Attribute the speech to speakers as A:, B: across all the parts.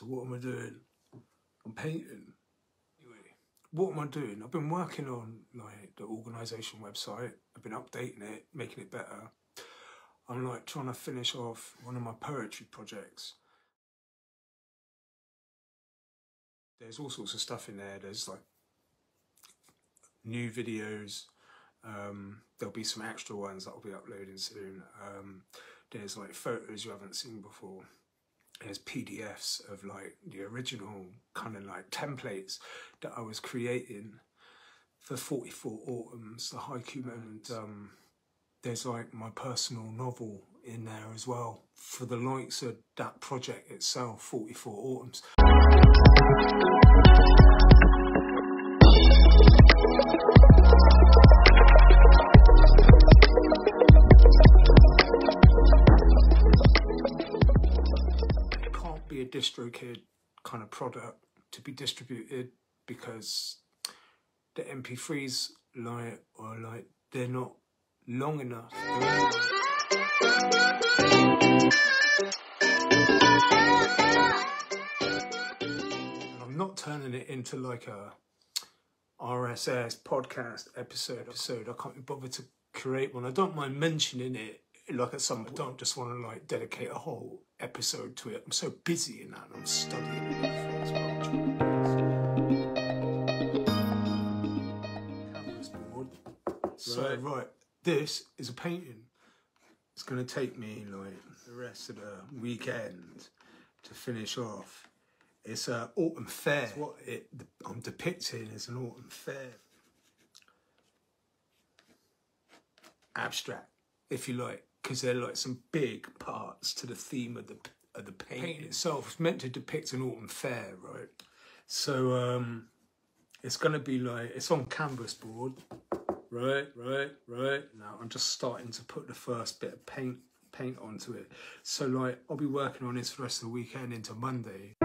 A: So what am I doing? I'm painting. Anyway, what am I doing? I've been working on like the organisation website. I've been updating it, making it better. I'm like trying to finish off one of my poetry projects. There's all sorts of stuff in there. There's like new videos. Um, there'll be some extra ones that I'll be uploading soon. Um, there's like photos you haven't seen before. There's PDFs of like the original kind of like templates that I was creating for 44 Autumns, the haiku moment. Um, there's like my personal novel in there as well for the likes of that project itself, 44 Autumns. DistroKid kind of product to be distributed because the MP3s like or like they're not long enough. And I'm not turning it into like a RSS podcast episode. Episode. I can't be bothered to create one. I don't mind mentioning it. Like at some, I don't just want to like dedicate a whole episode to it. I'm so busy in that, and I'm studying it as well. Canvas board. So right, this is a painting. It's gonna take me like the rest of the weekend to finish off. It's a autumn fair. It's what it I'm depicting is an autumn fair. Abstract, if you like, because they're like some big parts to the theme of the of the painting itself. It's meant to depict an autumn fair, right? So um, it's gonna be like it's on canvas board, right, right, right. Now I'm just starting to put the first bit of paint paint onto it. So like I'll be working on this for the rest of the weekend into Monday.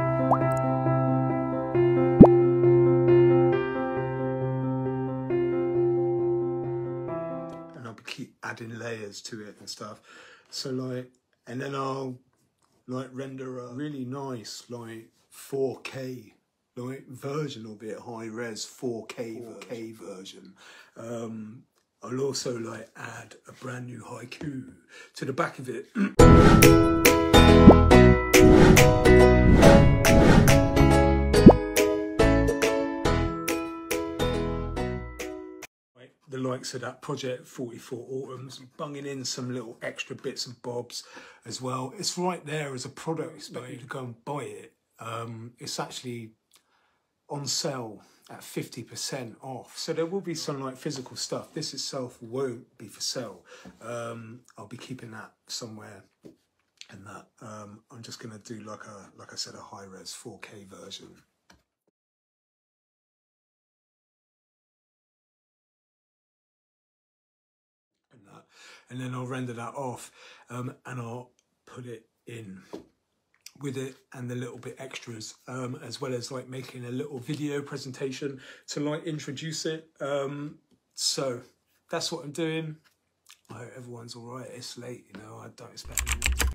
A: Keep adding layers to it and stuff. So like and then I'll like render a really nice like 4K like version of it, high res 4K 4K version. Um, I'll also like add a brand new haiku to the back of it. Right, the likes of that project 44 autumns bunging in some little extra bits and bobs as well. It's right there as a product expect you to go and buy it. Um, it's actually on sale at 50% off. So there will be some like physical stuff. This itself won't be for sale. Um, i'll be keeping that somewhere and that. Um, i'm just going to do like a like i said a high res 4k version and then I'll render that off, um, and I'll put it in with it and the little bit extras, um, as well as like making a little video presentation to like introduce it. Um, so that's what I'm doing. I hope everyone's all right. It's late, you know. I don't expect anyone to